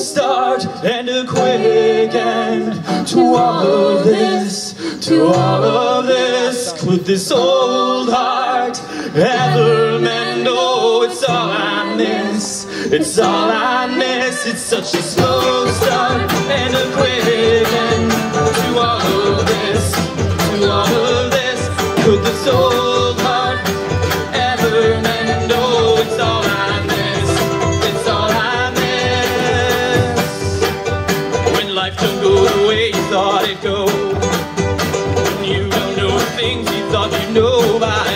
start and a quick end to all of this, to all of this. Could this old heart ever mend? Oh, it's all I miss, it's all I miss. It's such a slow start the way you thought it'd go, when you don't know things you thought you know by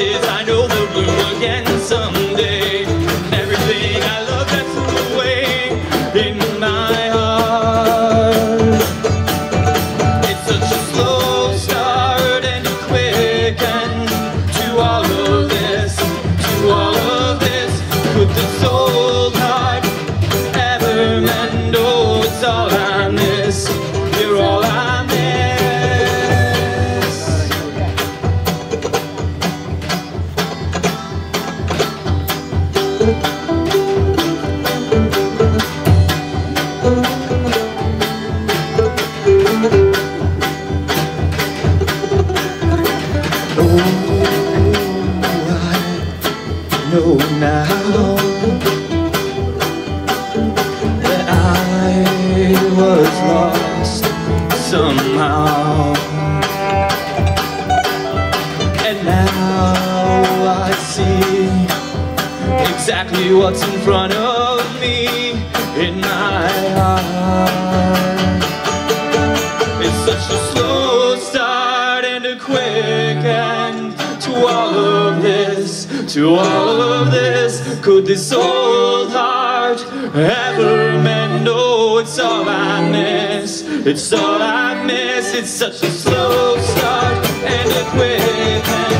is I know they'll bloom again someday. Everything I love that's away in my heart. It's such a slow start and a quick end to all of this, to all of this. Could this old heart ever mend? Oh, it's all I miss. Know now that I was lost somehow. And now I see exactly what's in front of me in my heart. It's such a slow start and a quick end to all of to all of this. Could this old heart ever mend? Oh, it's all I miss, it's all I miss. It's such a slow start and a quick end.